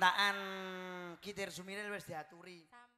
permintaan Kitir Sumirel wis diaturi. Sampun.